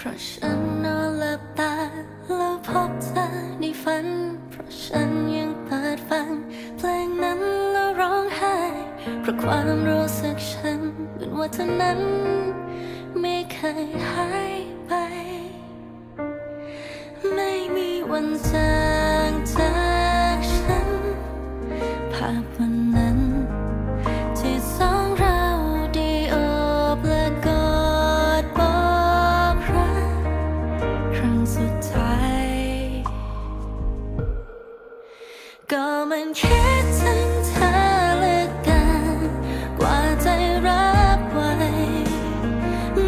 พราะฉันนอนหลับตาแล้วพบเธอในฝัน เพราะฉันยังเปิดฟัง เพลงนั้นแล้วร้องไห้เพราะความรู้สึกฉันเหมือนว่าเธอนั้น ไม่เคยหายไป ไม่มีวันจางจา ก็มันคิดถึงเธอเหลือเกินกว่าใจรับไว้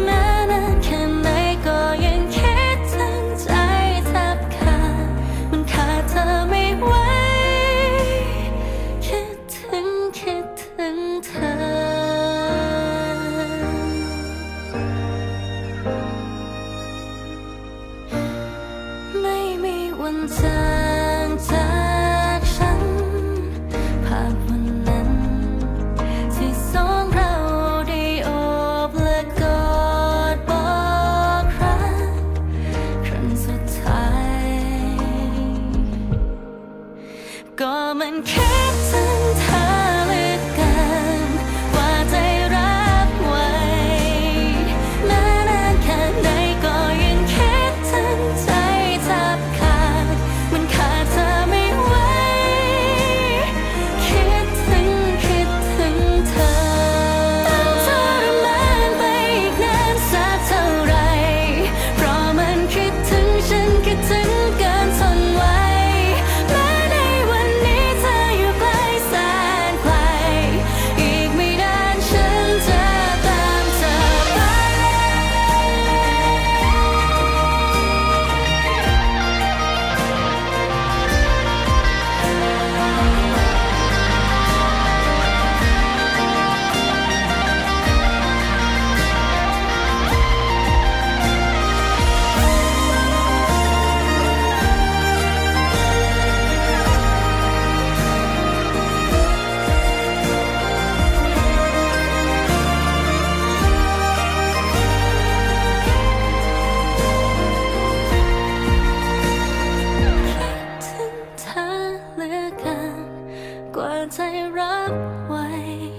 แม้นานแค่ไหนก็ยังคิดถึงใจแทบขาดมันขาดเธอไม่ไหวคิดถึงคิดถึงเธอ ไม่มีวันจา 为